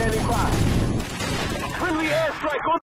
standing by. Friendly airstrike on